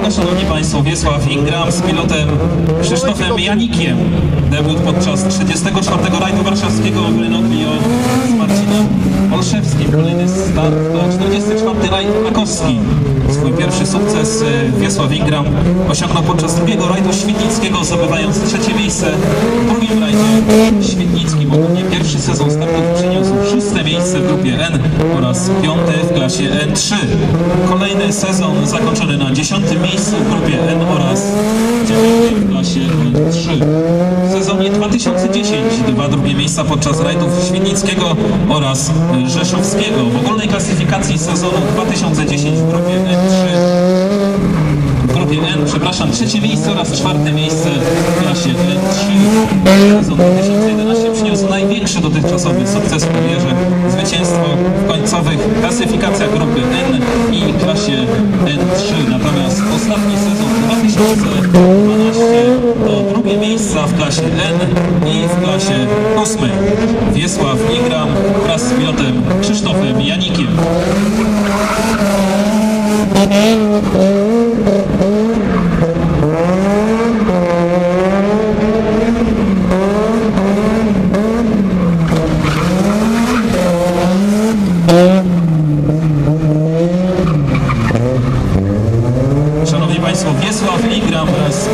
drogę, szanowni państwo, Wiesław Ingram z pilotem Krzysztofem Janikiem. Debut podczas 34. rajdu warszawskiego w Renault z Marcinem Olszewskim. Kolejny start do 40 czwarty rajd Krakowski. Swój pierwszy sukces y, Wiesław Ingram osiągnął podczas drugiego rajdu Świdnickiego, zdobywając trzecie miejsce. W drugim rajdzie Świdnickim ogólnie pierwszy sezon startów przyniósł szóste miejsce w grupie N oraz piąte w klasie N3. Kolejny sezon zakończony na dziesiątym miejscu w grupie N oraz dziewiątym w klasie N3. W sezonie 2010 dwa drugie miejsca podczas rajdów Świdnickiego oraz y, Rzeszowskiego. W ogólnej klasyfikacji sezonu 2010 w grupie N3 w grupie N, przepraszam, trzecie miejsce oraz czwarte miejsce w klasie N3. Sezon 2011 przyniósł największy dotychczasowy sukces w karierze. Zwycięstwo w końcowych klasyfikacjach grupy N i klasie N3. Natomiast ostatni sezon 2012 to drugie miejsca w klasie N i w klasie ósmej. Wiesław Igram Szanowni Państwo, Wiesław Ingram z